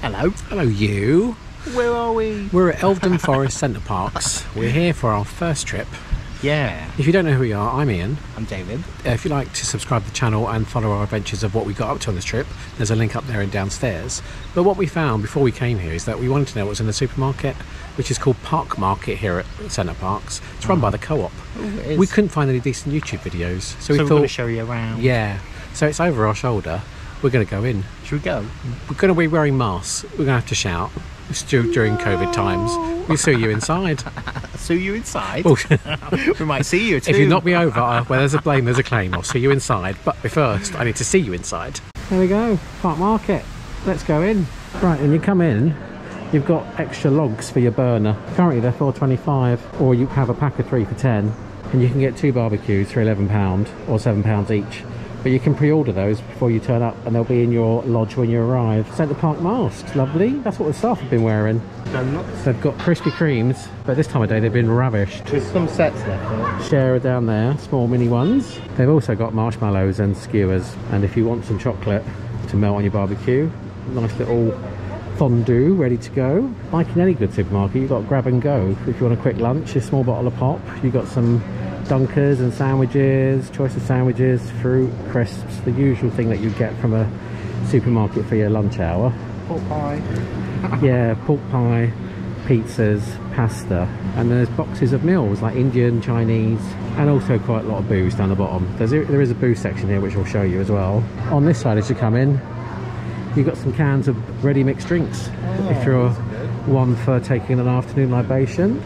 Hello. Hello, you. Where are we? We're at Elveden Forest Center Parcs. We're here for our first trip. Yeah. If you don't know who we are, I'm Ian. I'm David. Uh, if you'd like to subscribe to the channel and follow our adventures of what we got up to on this trip, there's a link up there and downstairs. But what we found before we came here is that we wanted to know what was in the supermarket, which is called Parc Market here at Center Parcs. It's run by the co-op. is. We couldn't find any decent YouTube videos, so So we thought we're going to show you around. yeah. So it's over our shoulder. We're going to go in. Should we go? We're going to be wearing masks. We're going to have to shout. It's dur- during COVID times. We'll see you inside. See you inside. Oh, we might see you too. if you knock me over, uh, where there's a blame, there's a claim. I'll see you inside. But first, I need to see you inside. There we go. Parc Market. Let's go in. Right, when you come in, you've got extra logs for your burner. Currently, they're 4.25, or you have a pack of three for 10, and you can get two barbecues for 11 pound or 7 pounds each. But you can pre-order those before you turn up, and they'll be in your lodge when you arrive. Centre Park masks, lovely. That's what the staff have been wearing. Donuts. They've got Krispy Kremes, but this time of day they've been ravished. There's some sets left. Share down there, small mini ones. They've also got marshmallows and skewers. And if you want some chocolate to melt on your barbecue, nice little fondue ready to go. Like in any good supermarket, you've got grab and go. If you want a quick lunch, a small bottle of pop. You've got some dunkers and sandwiches, choice of sandwiches, fruit, crisps, the usual thing that you get from a supermarket for your lunch hour Pork pie. yeah, pork pie, pizzas, pasta, and there's boxes of meals like Indian, Chinese, and also quite a lot of booze down the bottom. There's there is a booze section here which I'll show you as well. On this side as you come in, you've got some cans of ready mixed drinks. Oh, if you're one for taking an afternoon libation,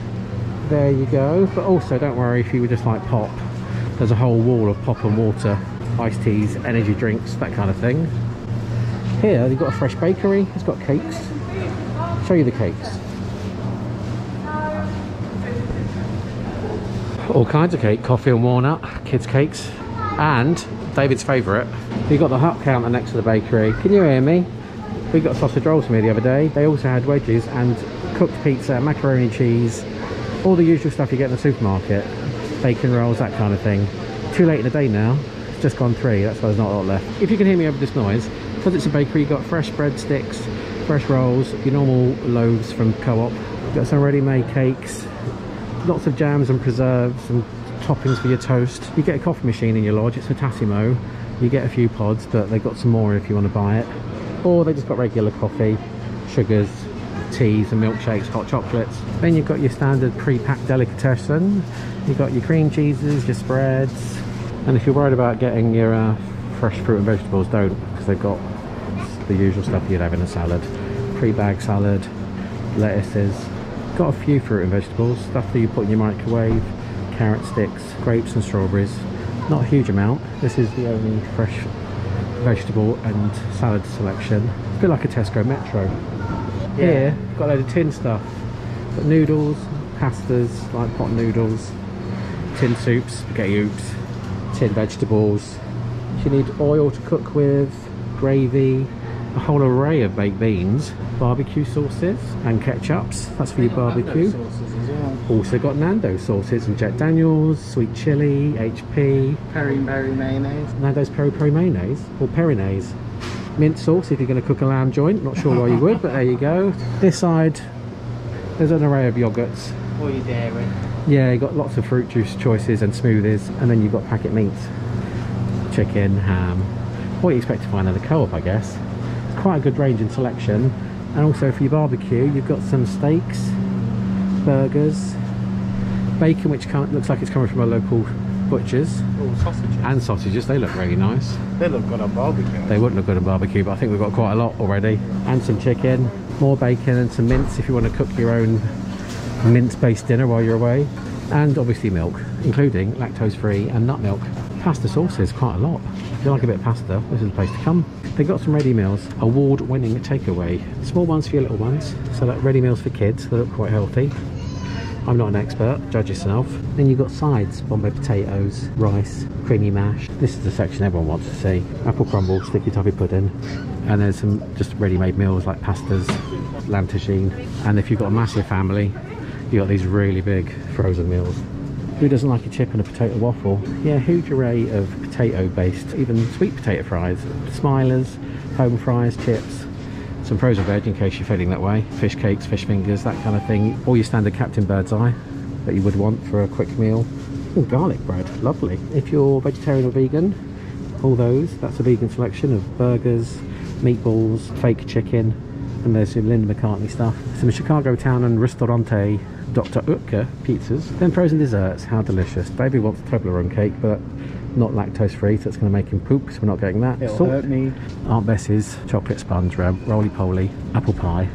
there you go. But also don't worry if you would just like pop. There's a whole wall of pop and water, iced teas, energy drinks, that kind of thing. Here you've got a fresh bakery, it's got cakes. Show you the cakes. All kinds of cake, coffee and walnut, kids' cakes, and David's favourite. You got the hut counter next to the bakery. Can you hear me? We got sausage rolls from here the other day. They also had wedges and cooked pizza, macaroni cheese, all the usual stuff you get in the supermarket. Bacon rolls, that kind of thing. Too late in the day now. It's just gone three. That's why there's not a lot left. If you can hear me over this noise, because it's a bakery, you've got fresh breadsticks, fresh rolls, your normal loaves from Co-op. Got some ready-made cakes, lots of jams and preserves and toppings for your toast. You get a coffee machine in your lodge, it's a Tassimo. You get a few pods, but they've got some more if you want to buy it. Or they just got regular coffee, sugars, teas and milkshakes, hot chocolates. Then you've got your standard pre-packed delicatessen. You've got your cream cheeses, your spreads. And if you're worried about getting your uh, fresh fruit and vegetables, don't, because they've got the usual stuff you'd have in a salad. Pre-bagged salad, lettuces. Got a few fruit and vegetables, stuff that you put in your microwave, carrot sticks, grapes and strawberries. Not a huge amount. This is the only fresh vegetable and salad selection. A bit like a Tesco Metro. Here, got a load of tin stuff. Got noodles, pastas, like pot noodles, tin soups, spaghetti oops, tin vegetables. You need oil to cook with, gravy, a whole array of baked beans, barbecue sauces and ketchups. That's for your barbecue. Well. Also got Nando sauces and Jack Daniels, sweet chili, HP, Peri peri mayonnaise. Nando's peri peri mayonnaise or perinaise. Mint sauce if you're going to cook a lamb joint. Not sure why you would, but there you go. This side, there's an array of yogurts. Or your dairy. Yeah, you've got lots of fruit juice choices and smoothies, and then you've got packet meats, chicken, ham. What you expect to find at the co-op, I guess. It's quite a good range and selection. And also for your barbecue, you've got some steaks, burgers, bacon, which looks like it's coming from a local butcher's, Oh, sausages. and sausages. They look really nice. they look good on barbecue. They wouldn't look good on barbecue, but I think we've got quite a lot already. And some chicken, more bacon and some mince if you want to cook your own mince-based dinner while you're away. And obviously milk, including lactose-free and nut milk. Pasta sauces, quite a lot. If you like a bit of pasta, this is the place to come. They've got some ready meals, award-winning takeaway. Small ones for your little ones, so like ready meals for kids, they look quite healthy. I'm not an expert, judge yourself. Then you've got sides, Bombay potatoes, rice, creamy mash. This is the section everyone wants to see. Apple crumble, sticky toffee pudding. And there's some just ready-made meals like pastas, tagine. And if you've got a massive family, you've got these really big frozen meals. Who doesn't like a chip and a potato waffle? Yeah, huge array of potato based, even sweet potato fries, smilers, home fries, chips, some frozen veg in case you're feeling that way. Fish cakes, fish fingers, that kind of thing. All your standard Captain Bird's Eye that you would want for a quick meal. Oh, garlic bread, lovely. If you're vegetarian or vegan, all those. That's a vegan selection of burgers, meatballs, fake chicken, and there's some Linda McCartney stuff. Some Chicago Town and Ristorante Dr. Oetker pizzas. Then frozen desserts, how delicious. Baby wants Toblerone cake, but not lactose free, so it's going to make him poop, so we're not getting that. It'll Salt- hurt me. Aunt Bess's chocolate sponge roly poly, apple pie,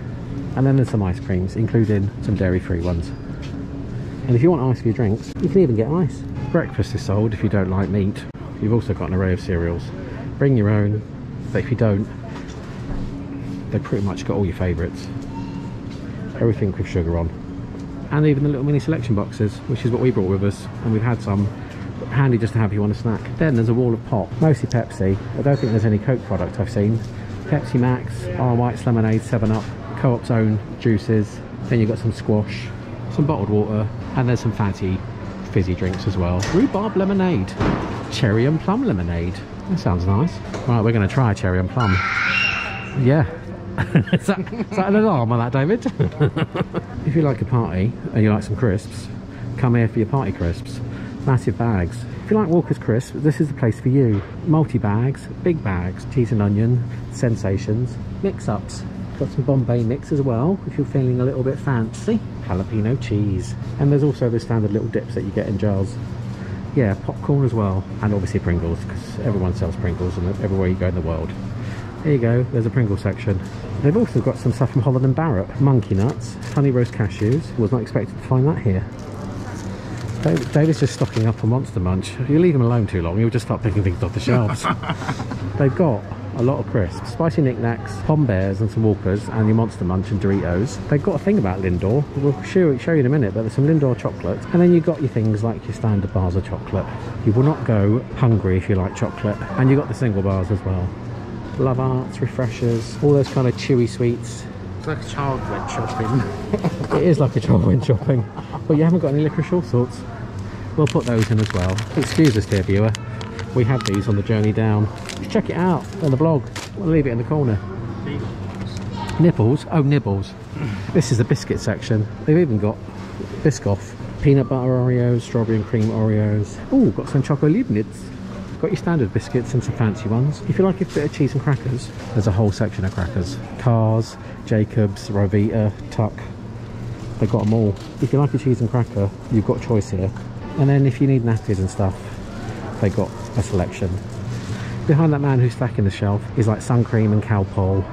and then there's some ice creams, including some dairy free ones. And if you want ice for your drinks, you can even get ice. Breakfast is sold if you don't like meat. You've also got an array of cereals. Bring your own, but if you don't, they've pretty much got all your favourites. Everything with sugar on. And even the little mini selection boxes, which is what we brought with us, and we've had some. Handy just to have you want a snack. Then there's a wall of pop, mostly Pepsi. I don't think there's any Coke product I've seen. Pepsi Max, R White's lemonade, 7 Up, Co-op's own juices. Then you've got some squash, some bottled water, and there's some fancy fizzy drinks as well. Rhubarb lemonade, cherry and plum lemonade. That sounds nice. Right, we're going to try cherry and plum. Yeah. is, that, is that an alarm on that, David? if you like a party and you like some crisps, come here for your party crisps. Massive bags. If you like Walker's Crisps, this is the place for you. Multi bags, big bags, cheese and onion, sensations, mix ups. Got some Bombay mix as well, if you're feeling a little bit fancy. Jalapeno cheese. And there's also the standard little dips that you get in jars. Yeah, popcorn as well. And obviously Pringles, because everyone sells Pringles and everywhere you go in the world. There you go, there's a Pringle section. They've also got some stuff from Holland and Barrett. Monkey nuts, honey roast cashews. Was not expected to find that here. David's just stocking up on Monster Munch. If you leave him alone too long, he'll just start picking things off the shelves. They've got a lot of crisps, spicy Nik Naks, pom bears and some walkers, and your Monster Munch and Doritos. They've got a thing about Lindor. We'll show, show you in a minute, but there's some Lindor chocolate. And then you've got your things like your standard bars of chocolate. You will not go hungry if you like chocolate. And you've got the single bars as well. Love Hearts, Refreshers, all those kind of chewy sweets. It's like a child went shopping. It is like a child went shopping, but you haven't got any licorice all sorts. We'll put those in as well. Excuse us, dear viewer. We had these on the journey down. Check it out on the blog. We'll leave it in the corner. Nibbles? Oh, nibbles. This is the biscuit section. They've even got Biscoff. Peanut butter Oreos, strawberry and cream Oreos. Oh, got some chocolate Leibniz. Got your standard biscuits and some fancy ones. If you like a bit of cheese and crackers, there's a whole section of crackers. Carr's, Jacobs, Ryvita, Tuc. They've got them all. If you like a cheese and cracker, you've got choice here. And then if you need nappies and stuff, they got a selection. Behind that man who's stacking the shelf is like sun cream and Calpol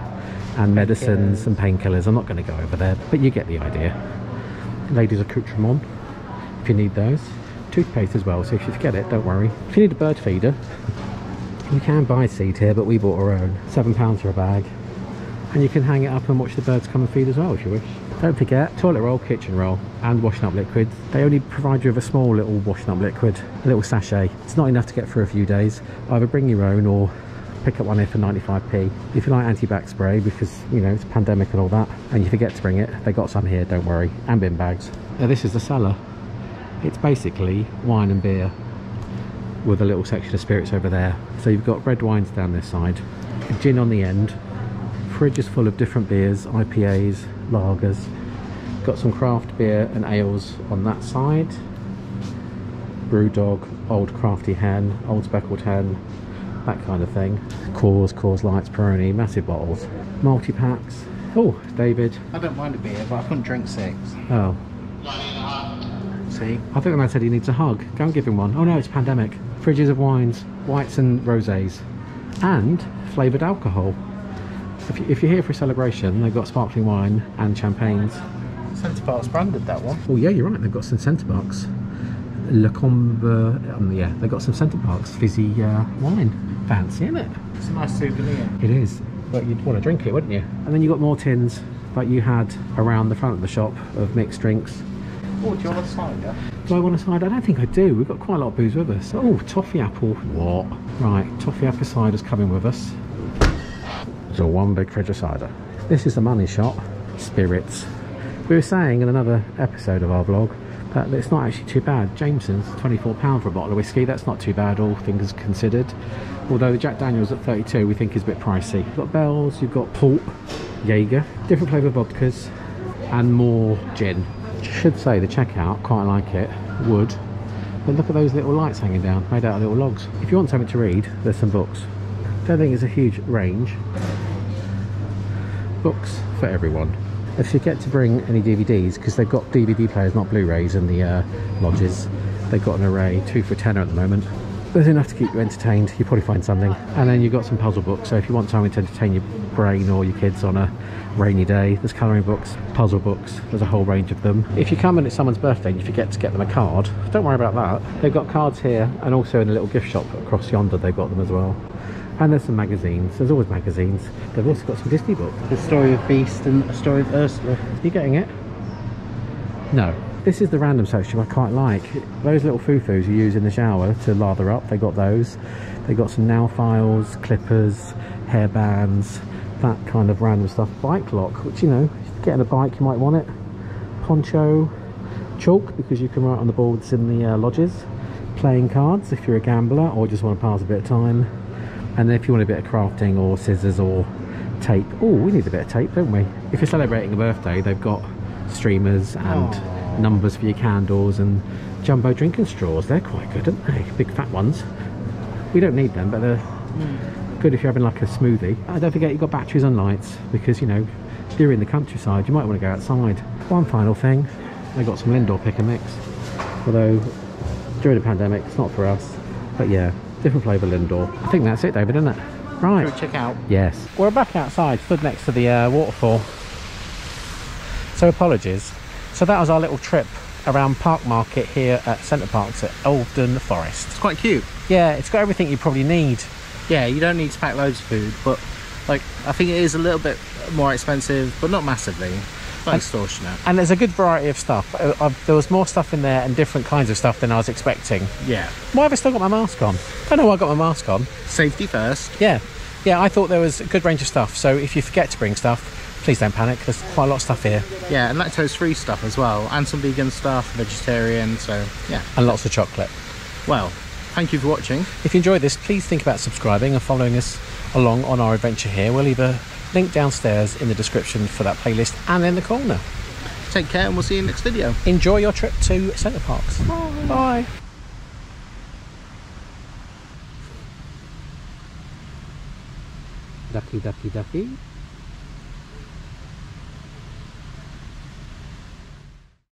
and medicines and painkillers. I'm not going to go over there, but you get the idea. Ladies accoutrement, if you need those. Toothpaste as well, so if you forget it, don't worry. If you need a bird feeder, you can buy seed here, but we bought our own. £7 for a bag. And you can hang it up and watch the birds come and feed as well if you wish. Don't forget, toilet roll, kitchen roll, and washing up liquid. They only provide you with a small little washing up liquid, a little sachet. It's not enough to get through a few days. Either bring your own or pick up one here for 95p. If you like anti-back spray, because, you know, it's pandemic and all that, and you forget to bring it, they got some here, don't worry. And bin bags. Now this is the cellar. It's basically wine and beer with a little section of spirits over there. So you've got red wines down this side, gin on the end, fridge is full of different beers, IPAs, lagers. Got some craft beer and ales on that side. Brewdog, Old Crafty Hen, Old Speckled Hen, that kind of thing. Coors, Coors Lights, Peroni, massive bottles. Multi-packs. Oh, David. I don't mind a beer, but I couldn't drink six. Oh, See? I think the man said he needs a hug. Go and give him one. Oh no, it's pandemic. Fridges of wines, whites and rosés, and flavoured alcohol. If, you, if you're here for a celebration, they've got sparkling wine and champagnes. Centre Park's branded that one. Oh yeah, you're right. They've got some centre bucks. Le Combe, um, yeah, they've got some centre bucks fizzy uh, wine. Fancy, isn't it? It's a nice souvenir. It is. But you'd want to drink it, wouldn't you? And then you got more tins like you had around the front of the shop of mixed drinks. Oh, do you want a cider? Do I want a cider? I don't think I do. We've got quite a lot of booze with us. Oh, toffee apple. What? Right, toffee apple cider's coming with us. So one big fridge of cider. This is the money shot. Spirits. We were saying in another episode of our vlog that it's not actually too bad. Jameson's £24 for a bottle of whiskey. That's not too bad, all things considered. Although the Jack Daniels at 32 we think is a bit pricey. You've got Bells, you've got Port, Jaeger, different flavour vodkas, and more gin. Should say the checkout, quite like it, wood. But look at those little lights hanging down, made out of little logs. If you want something to read, there's some books. Don't think it's a huge range. Books for everyone. If you get to bring any DVDs, because they've got DVD players, not Blu-rays in the uh, lodges, they've got an array, two for tenner at the moment. There's enough to keep you entertained, you probably find something. And then you've got some puzzle books, so if you want something to entertain your brain or your kids on a rainy day, there's colouring books, puzzle books, there's a whole range of them. If you come and it's someone's birthday and you forget to get them a card, don't worry about that. They've got cards here and also in a little gift shop across yonder they've got them as well. And there's some magazines, there's always magazines. They've also got some Disney books. The story of Beast and a story of Ursula. Are You getting it? No. This is the random section I quite like. Those little foo-foos you use in the shower to lather up, they got those. They got some nail files, clippers, hair bands, that kind of random stuff. Bike lock, which you know, getting a bike you might want it. Poncho, chalk because you can write on the boards in the uh, lodges. Playing cards if you're a gambler or just want to pass a bit of time. And then if you want a bit of crafting or scissors or tape. Oh, we need a bit of tape, don't we? If you're celebrating a birthday, they've got streamers and Aww. numbers for your candles and jumbo drinking straws. They're quite good, aren't they? Big fat ones. We don't need them, but they're good if you're having like a smoothie. Uh, don't forget you've got batteries and lights because, you know, if you're in the countryside, you might want to go outside. One final thing, they got some Lindor pick and mix. Although, during the pandemic, it's not for us. But yeah, different flavour Lindor. I think that's it, David, isn't it? Right. Go check out. Yes. We're back outside, stood next to the uh, waterfall. So apologies. So that was our little trip around Parc Market here at Center Parcs at Oldden Forest. It's quite cute. Yeah, it's got everything you probably need. Yeah, you don't need to pack loads of food, but like I think it is a little bit more expensive, but not massively. Not extortionate. And there's a good variety of stuff. Uh, uh, there was more stuff in there and different kinds of stuff than I was expecting. Yeah. Why have I still got my mask on? I don't know why I got my mask on. Safety first. Yeah. Yeah, I thought there was a good range of stuff. So if you forget to bring stuff, please don't panic. There's quite a lot of stuff here. Yeah, and lactose free stuff as well, and some vegan stuff, vegetarian. So yeah. And lots of chocolate. Well, thank you for watching. If you enjoyed this, please think about subscribing and following us along on our adventure here. We'll leave a link downstairs in the description for that playlist and in the corner. Take care, and we'll see you next video. Enjoy your trip to Center Parcs. Bye. Bye. Ducky, ducky, ducky.